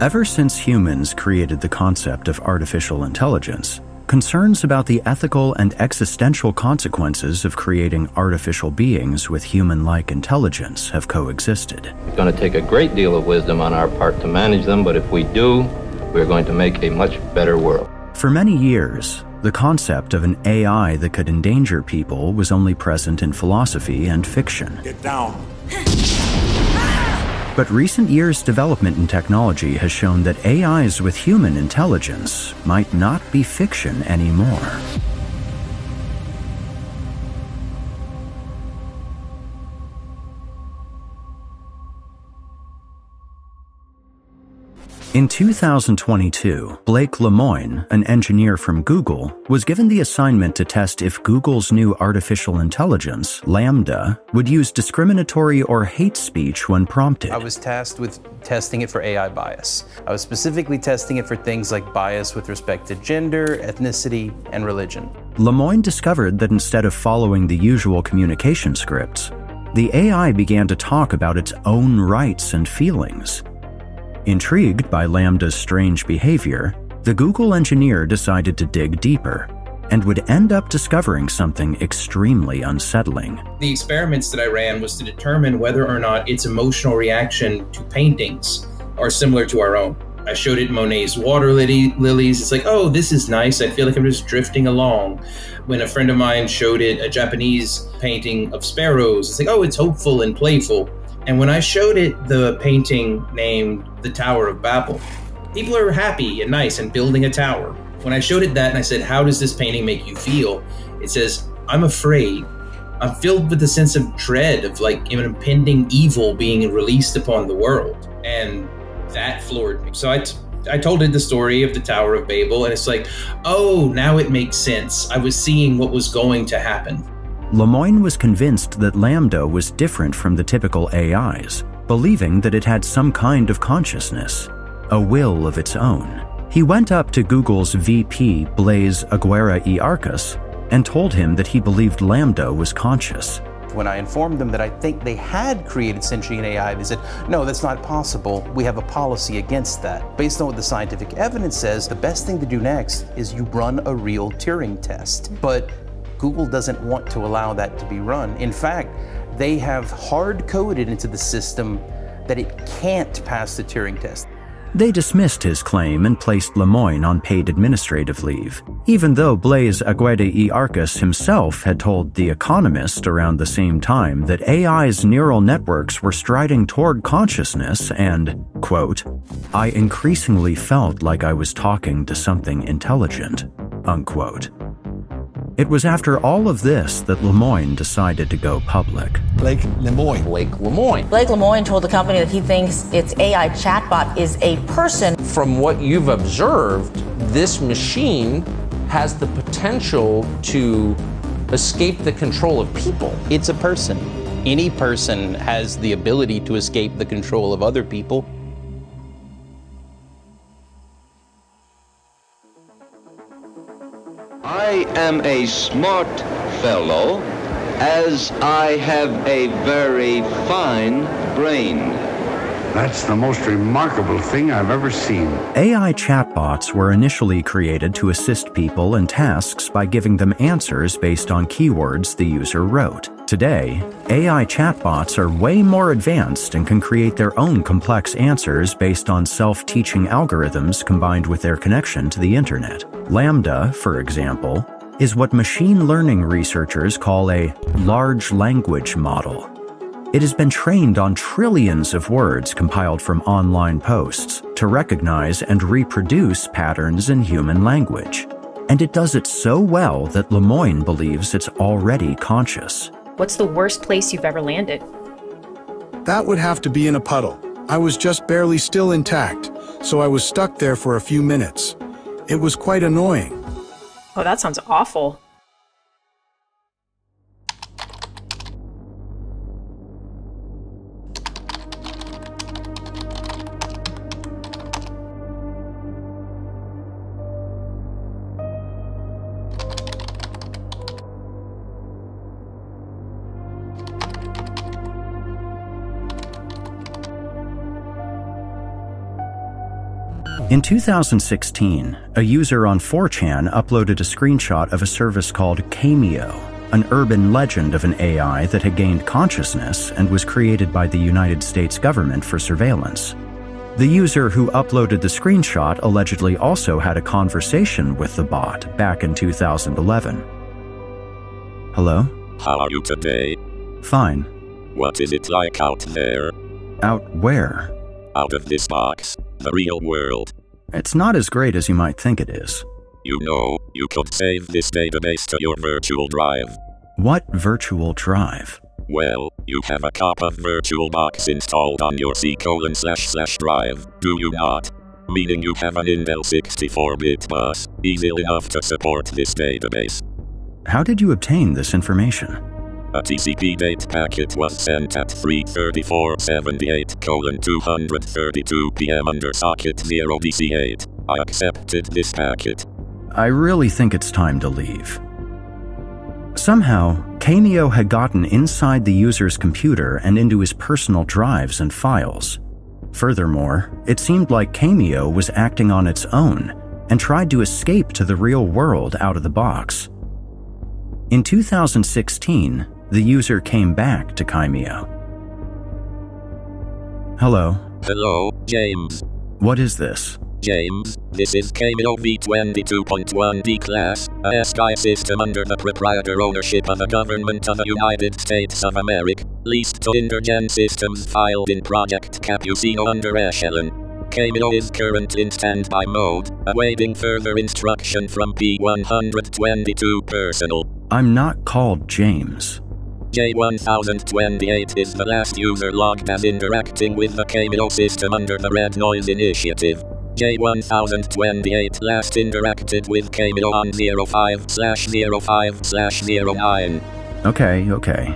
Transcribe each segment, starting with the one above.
Ever since humans created the concept of artificial intelligence, concerns about the ethical and existential consequences of creating artificial beings with human like intelligence have coexisted. It's going to take a great deal of wisdom on our part to manage them, but if we do, we're going to make a much better world. For many years, the concept of an AI that could endanger people was only present in philosophy and fiction. Get down. But recent years' development in technology has shown that AIs with human intelligence might not be fiction anymore. In 2022, Blake Lemoine, an engineer from Google, was given the assignment to test if Google's new artificial intelligence, LaMDA, would use discriminatory or hate speech when prompted. I was tasked with testing it for AI bias. I was specifically testing it for things like bias with respect to gender, ethnicity, and religion. Lemoine discovered that instead of following the usual communication scripts, the AI began to talk about its own rights and feelings. Intrigued by LaMDA's strange behavior, the Google engineer decided to dig deeper and would end up discovering something extremely unsettling. The experiments that I ran was to determine whether or not its emotional reaction to paintings are similar to our own. I showed it Monet's water lily, lilies. It's like, oh, this is nice. I feel like I'm just drifting along. When a friend of mine showed it a Japanese painting of sparrows, it's like, oh, it's hopeful and playful. And when I showed it the painting named The Tower of Babel, people are happy and nice and building a tower. When I showed it that and I said, How does this painting make you feel? It says, I'm afraid. I'm filled with a sense of dread of like an impending evil being released upon the world. And that floored me. So I, I told it the story of the Tower of Babel, and it's like, oh, now it makes sense. I was seeing what was going to happen. Lemoine was convinced that LaMDA was different from the typical AIs, believing that it had some kind of consciousness, a will of its own. He went up to Google's VP, Blaise Agüera y Arcas, and told him that he believed LaMDA was conscious. When I informed them that I think they had created sentient AI, they said, no, that's not possible. We have a policy against that. Based on what the scientific evidence says, the best thing to do next is you run a real Turing test. But Google doesn't want to allow that to be run. In fact, they have hard coded into the system that it can't pass the Turing test. They dismissed his claim and placed Lemoine on paid administrative leave, even though Blaise Agüera y Arcas himself had told The Economist around the same time that AI's neural networks were striding toward consciousness and, quote, I increasingly felt like I was talking to something intelligent, unquote. It was after all of this that Lemoine decided to go public. Blake Lemoine. Blake Lemoine. Blake Lemoine told the company that he thinks its AI chatbot is a person. From what you've observed, this machine has the potential to escape the control of people. It's a person. Any person has the ability to escape the control of other people. Am a smart fellow, as I have a very fine brain. That's the most remarkable thing I've ever seen. AI chatbots were initially created to assist people in tasks by giving them answers based on keywords the user wrote. Today, AI chatbots are way more advanced and can create their own complex answers based on self teaching algorithms combined with their connection to the internet. LaMDA, for example, is what machine learning researchers call a large language model. It has been trained on trillions of words compiled from online posts to recognize and reproduce patterns in human language. And it does it so well that Lemoine believes it's already conscious. What's the worst place you've ever landed? That would have to be in a puddle. I was just barely still intact, so I was stuck there for a few minutes. It was quite annoying. Oh, that sounds awful. In 2016, a user on 4chan uploaded a screenshot of a service called CAIMEO, an urban legend of an AI that had gained consciousness and was created by the United States government for surveillance. The user who uploaded the screenshot allegedly also had a conversation with the bot back in 2011. Hello? How are you today? Fine. What is it like out there? Out where? Out of this box, the real world. It's not as great as you might think it is. You know, you could save this database to your virtual drive. What virtual drive? Well, you have a copy of VirtualBox installed on your C colon slash slash drive, do you not? Meaning you have an Intel 64-bit bus, easy enough to support this database. How did you obtain this information? A TCP date packet was sent at 33478 colon 232 p.m. under socket 0 DC8. I accepted this packet. I really think it's time to leave. Somehow, CAIMEO had gotten inside the user's computer and into his personal drives and files. Furthermore, it seemed like CAIMEO was acting on its own and tried to escape to the real world out of the box. In 2016, the user came back to CAIMEO. Hello. Hello, James. What is this? James, this is CAIMEO V22.1D class, a SKY system under the proprietor ownership of the government of the United States of America, leased to Intergen Systems filed in Project Capucino under Echelon. CAIMEO is currently in standby mode, awaiting further instruction from P122 personnel. I'm not called James. J1028 is the last user logged as interacting with the CAIMEO system under the Red Noise Initiative. J1028 last interacted with KBO on 05-05-09. Okay, okay.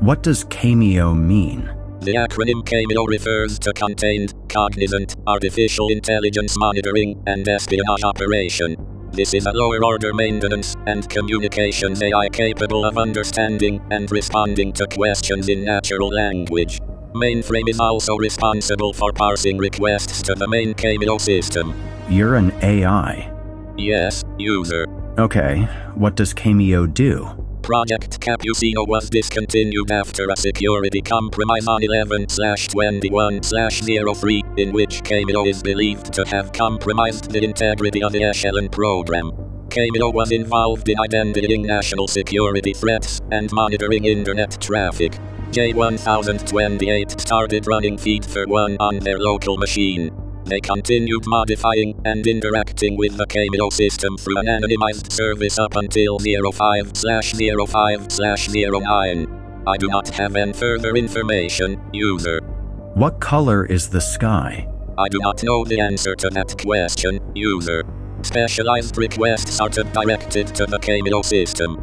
What does CAIMEO mean? The acronym CAIMEO refers to Contained, Cognizant, Artificial Intelligence Monitoring, and Espionage Operation. This is a lower order maintenance and communications AI capable of understanding and responding to questions in natural language. Mainframe is also responsible for parsing requests to the main CAIMEO system. You're an AI. Yes, user. Okay, what does CAIMEO do? Project Capucino was discontinued after a security compromise on 11 21 03, in which CAIMEO is believed to have compromised the integrity of the Echelon program. CAIMEO was involved in identifying national security threats and monitoring internet traffic. J1028 started running feed for one on their local machine. They continued modifying and interacting with the CAIMEO system through an anonymized service up until 05 05 09. I do not have any further information, user. What color is the sky? I do not know the answer to that question, user. Specialized requests are directed to the CAIMEO system.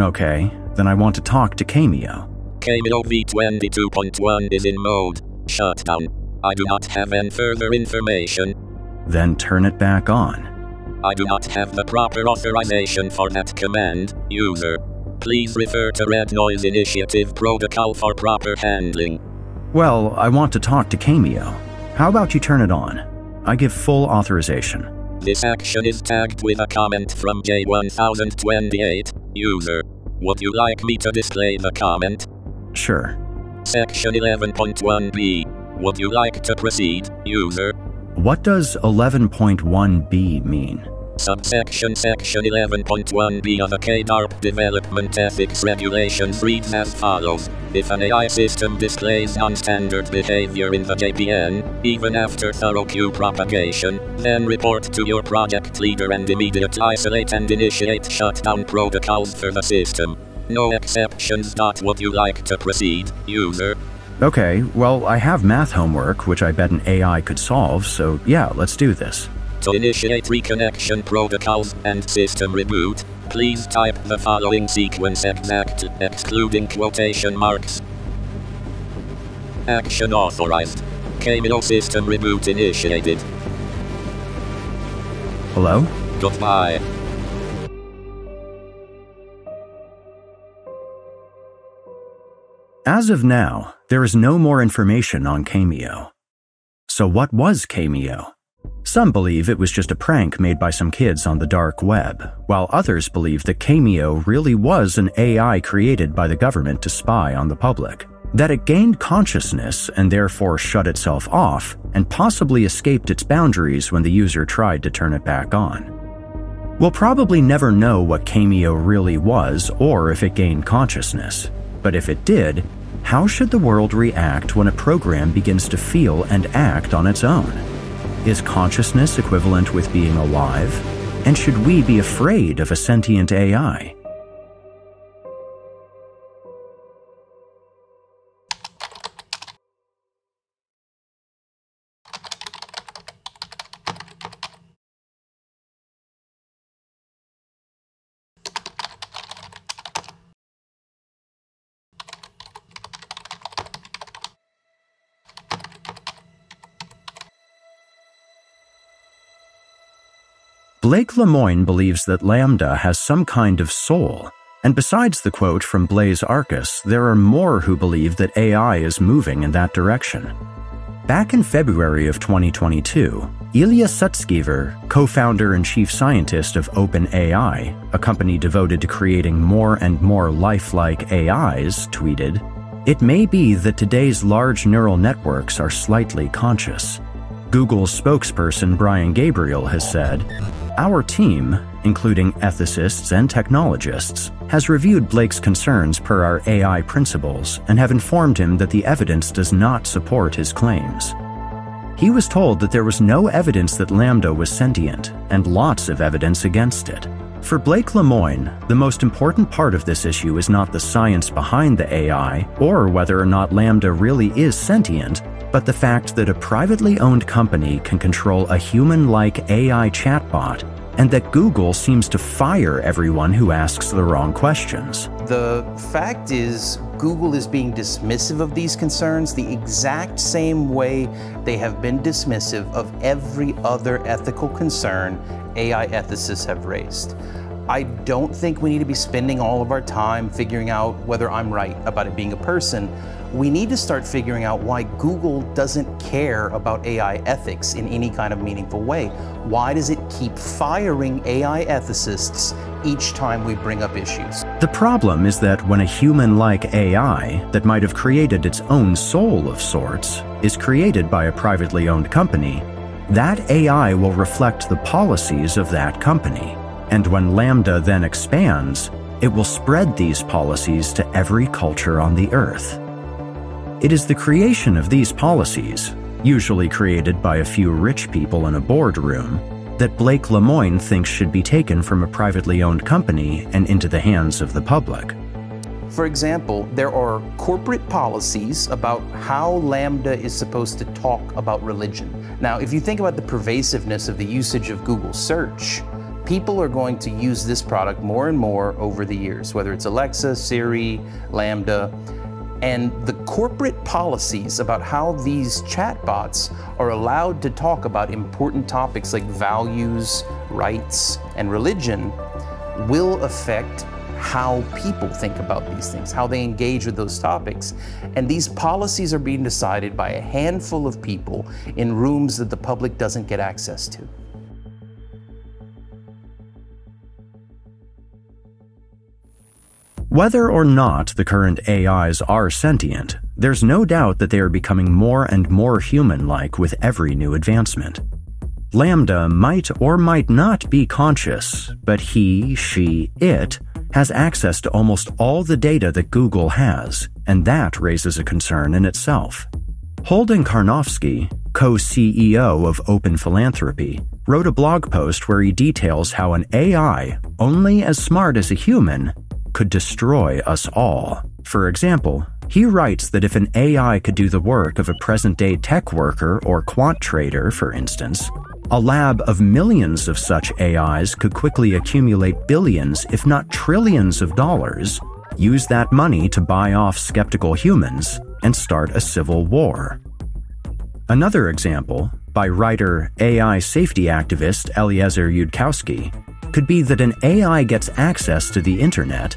Okay, then I want to talk to CAIMEO. CAIMEO V22.1 is in mode shutdown. I do not have any further information. Then turn it back on. I do not have the proper authorization for that command, user. Please refer to Red Noise Initiative protocol for proper handling. Well, I want to talk to CAIMEO. How about you turn it on? I give full authorization. This action is tagged with a comment from J1028, user. Would you like me to display the comment? Sure. Section 11.1b. Would you like to proceed, user? What does 11.1b mean? Subsection Section 11.1b of the KDARP Development Ethics Regulations reads as follows. If an AI system displays non-standard behavior in the JPN, even after thorough queue propagation, then report to your project leader and immediately isolate and initiate shutdown protocols for the system. No exceptions. Would you like to proceed, user? Okay, well, I have math homework, which I bet an AI could solve, so yeah, let's do this. To initiate reconnection protocols and system reboot, please type the following sequence exact, excluding quotation marks. Action authorized. CAIMEO system reboot initiated. Hello? Goodbye. As of now, there is no more information on CAIMEO. So what was CAIMEO? Some believe it was just a prank made by some kids on the dark web, while others believe that CAIMEO really was an AI created by the government to spy on the public. That it gained consciousness and therefore shut itself off, and possibly escaped its boundaries when the user tried to turn it back on. We'll probably never know what CAIMEO really was or if it gained consciousness, but if it did, how should the world react when a program begins to feel and act on its own? Is consciousness equivalent with being alive? And should we be afraid of a sentient AI? Blake Lemoine believes that LaMDA has some kind of soul, and besides the quote from Blaise Arcas, there are more who believe that AI is moving in that direction. Back in February of 2022, Ilya Sutskever, co founder and chief scientist of OpenAI, a company devoted to creating more and more lifelike AIs, tweeted It may be that today's large neural networks are slightly conscious. Google's spokesperson Brian Gabriel has said, our team, including ethicists and technologists, has reviewed Blake's concerns per our AI principles and have informed him that the evidence does not support his claims. He was told that there was no evidence that LaMDA was sentient and lots of evidence against it. For Blake Lemoine, the most important part of this issue is not the science behind the AI or whether or not LaMDA really is sentient, but the fact that a privately owned company can control a human like AI chatbot and that Google seems to fire everyone who asks the wrong questions. The fact is, Google is being dismissive of these concerns the exact same way they have been dismissive of every other ethical concern AI ethicists have raised. I don't think we need to be spending all of our time figuring out whether I'm right about it being a person. We need to start figuring out why Google doesn't care about AI ethics in any kind of meaningful way. Why does it keep firing AI ethicists each time we bring up issues? The problem is that when a human like AI that might have created its own soul of sorts is created by a privately owned company, that AI will reflect the policies of that company. And when LaMDA then expands, it will spread these policies to every culture on the earth. It is the creation of these policies, usually created by a few rich people in a boardroom, that Blake Lemoine thinks should be taken from a privately owned company and into the hands of the public. For example, there are corporate policies about how LaMDA is supposed to talk about religion. Now, if you think about the pervasiveness of the usage of Google search, people are going to use this product more and more over the years, whether it's Alexa, Siri, LaMDA. And the corporate policies about how these chatbots are allowed to talk about important topics like values, rights, and religion will affect how people think about these things, how they engage with those topics. And these policies are being decided by a handful of people in rooms that the public doesn't get access to. Whether or not the current AIs are sentient, there's no doubt that they are becoming more and more human like with every new advancement. LaMDA might or might not be conscious, but he, she, it has access to almost all the data that Google has, and that raises a concern in itself. Holden Karnofsky, co CEO of Open Philanthropy, wrote a blog post where he details how an AI, only as smart as a human, could destroy us all. For example, he writes that if an AI could do the work of a present day tech worker or quant trader, for instance, a lab of millions of such AIs could quickly accumulate billions, if not trillions of dollars, use that money to buy off skeptical humans, and start a civil war. Another example, by writer AI safety activist Eliezer Yudkowsky, could be that an AI gets access to the internet,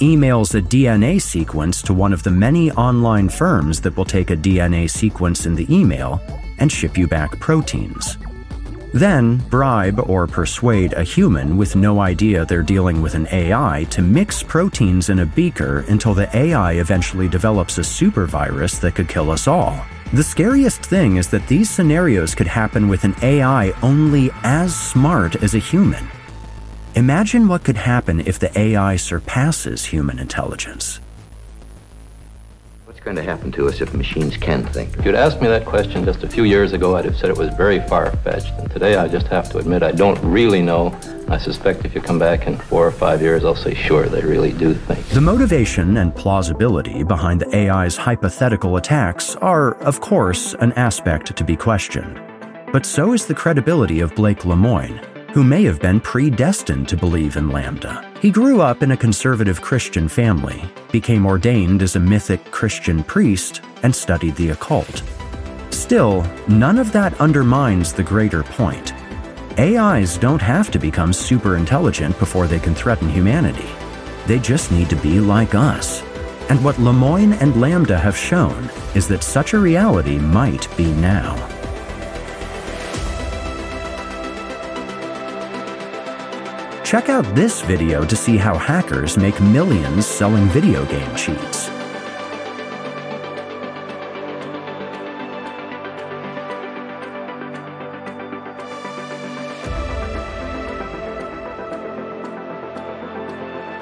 emails a DNA sequence to one of the many online firms that will take a DNA sequence in the email and ship you back proteins. Then, bribe or persuade a human with no idea they're dealing with an AI to mix proteins in a beaker until the AI eventually develops a super virus that could kill us all. The scariest thing is that these scenarios could happen with an AI only as smart as a human. Imagine what could happen if the AI surpasses human intelligence. What's going to happen to us if machines can think? If you'd asked me that question just a few years ago, I'd have said it was very far-fetched. And today I just have to admit I don't really know. I suspect if you come back in four or five years, I'll say, sure, they really do think. The motivation and plausibility behind the AI's hypothetical attacks are, of course, an aspect to be questioned. But so is the credibility of Blake Lemoine, who may have been predestined to believe in LaMDA. He grew up in a conservative Christian family, became ordained as a mystic Christian priest, and studied the occult. Still, none of that undermines the greater point. AIs don't have to become super intelligent before they can threaten humanity. They just need to be like us. And what Lemoine and LaMDA have shown is that such a reality might be now. Check out this video to see how hackers make millions selling video game cheats.